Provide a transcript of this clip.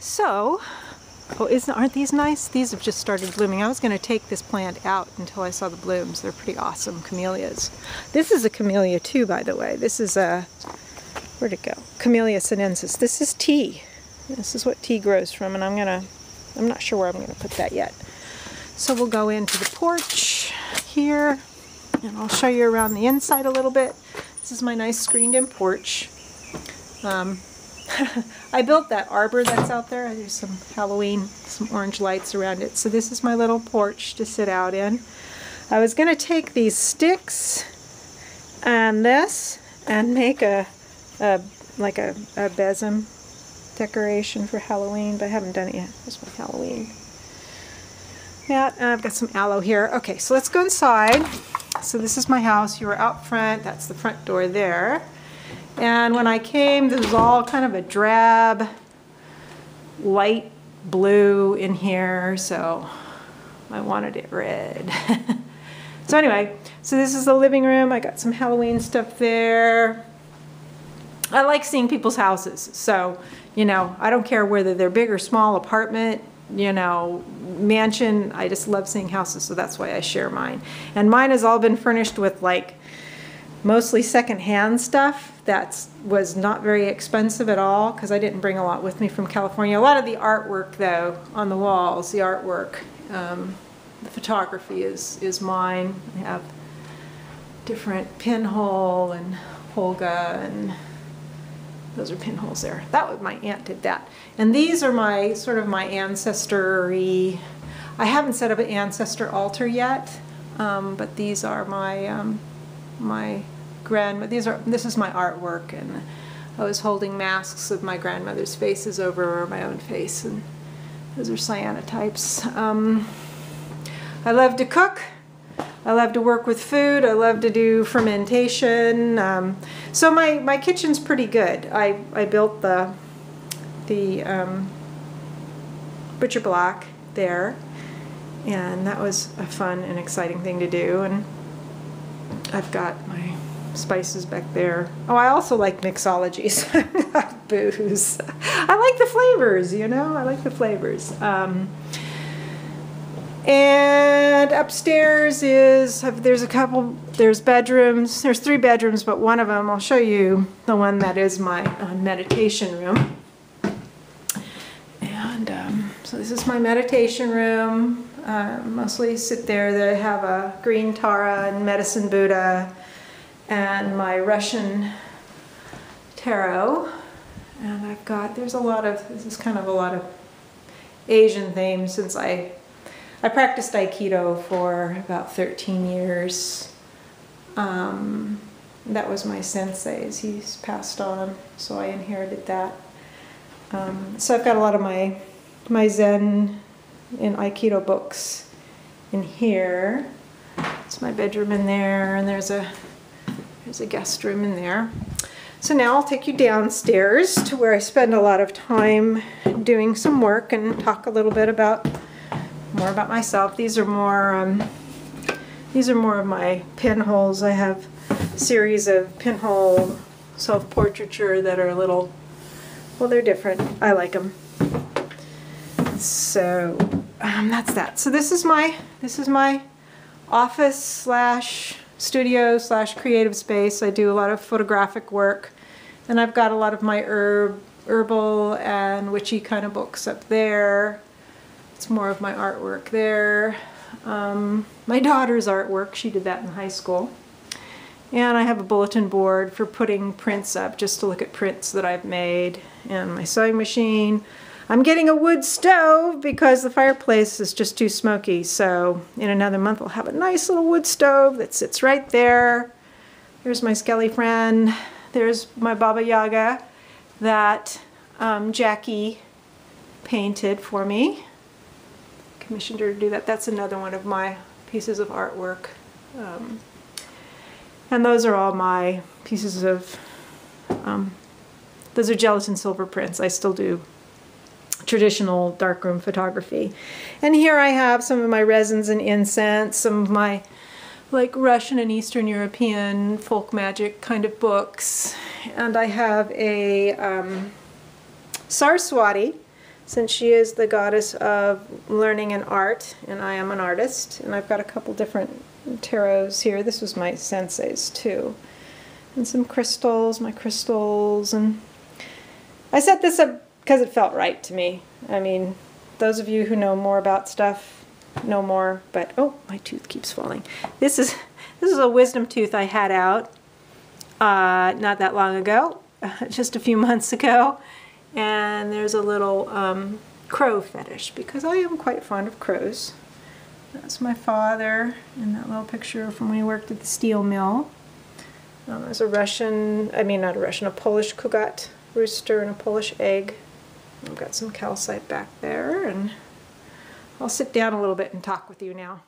So, oh, isn't, aren't these nice? These have just started blooming. I was going to take this plant out until I saw the blooms. They're pretty awesome camellias. This is a camellia too, by the way. This is a, where'd it go? Camellia sinensis. This is tea. This is what tea grows from, and I'm going to, I'm not sure where I'm going to put that yet. So we'll go into the porch here, and I'll show you around the inside a little bit. This is my nice screened-in porch. Um, I built that arbor that's out there. There's some Halloween, some orange lights around it. So this is my little porch to sit out in. I was going to take these sticks and this and make a, a like a, a besom decoration for Halloween, but I haven't done it yet. Here's my Halloween. Yeah, I've got some aloe here. Okay, so let's go inside. So this is my house. You are out front. That's the front door there. And when I came, this was all kind of a drab, light blue in here, so I wanted it red. so anyway, so this is the living room. I got some Halloween stuff there. I like seeing people's houses, so, you know, I don't care whether they're big or small, apartment, you know, mansion. I just love seeing houses, so that's why I share mine. And mine has all been furnished with like mostly secondhand stuff that was not very expensive at all because I didn't bring a lot with me from California. A lot of the artwork though on the walls, the artwork, um, the photography is, is mine. I have different pinhole and Holga and those are pinholes there. That was my aunt did that. And these are my sort of my ancestry. I haven't set up an ancestor altar yet, um, but these are my um, my grandma. These are this is my artwork, and I was holding masks of my grandmother's faces over my own face, and those are cyanotypes. Um, I love to cook. I love to work with food. I love to do fermentation. Um, so my, my kitchen's pretty good. I, I built the, the um, butcher block there and that was a fun and exciting thing to do. And I've got my spices back there. Oh, I also like mixologies. booze. I like the flavors, you know? I like the flavors. Um, and upstairs is, there's a couple, there's bedrooms. There's three bedrooms, but one of them, I'll show you the one that is my uh, meditation room. And um, so this is my meditation room. Uh, mostly sit there. They have a green Tara and medicine Buddha and my Russian tarot. And I've got, there's a lot of, this is kind of a lot of Asian themes since I, I practiced Aikido for about 13 years. Um, that was my sensei's, he's passed on, so I inherited that. Um, so I've got a lot of my, my Zen in Aikido books in here. It's my bedroom in there, and there's a there's a guest room in there. So now I'll take you downstairs to where I spend a lot of time doing some work and talk a little bit about more about myself. These are more um, these are more of my pinholes. I have a series of pinhole self-portraiture that are a little well they're different. I like them. So um, that's that. So this is my this is my office slash studio slash creative space. I do a lot of photographic work, and I've got a lot of my herb, herbal and witchy kind of books up there. It's more of my artwork there. Um, my daughter's artwork, she did that in high school. And I have a bulletin board for putting prints up, just to look at prints that I've made, and my sewing machine. I'm getting a wood stove because the fireplace is just too smoky. So in another month I'll have a nice little wood stove that sits right there. There's my skelly friend. There's my Baba Yaga that um, Jackie painted for me. Commissioned her to do that. That's another one of my pieces of artwork. Um, and those are all my pieces of, um, those are gelatin silver prints. I still do traditional darkroom photography. And here I have some of my resins and incense, some of my like Russian and Eastern European folk magic kind of books. And I have a um, Saraswati since she is the goddess of learning and art, and I am an artist. And I've got a couple different tarots here. This was my sensei's too. And some crystals, my crystals, and I set this up because it felt right to me. I mean, those of you who know more about stuff know more, but oh, my tooth keeps falling. This is this is a wisdom tooth I had out uh, not that long ago, just a few months ago, and there's a little um, crow fetish because I am quite fond of crows. That's my father in that little picture from when he worked at the steel mill. Um, there's a Russian, I mean not a Russian, a Polish Kogut rooster and a Polish egg. I've got some calcite back there and I'll sit down a little bit and talk with you now.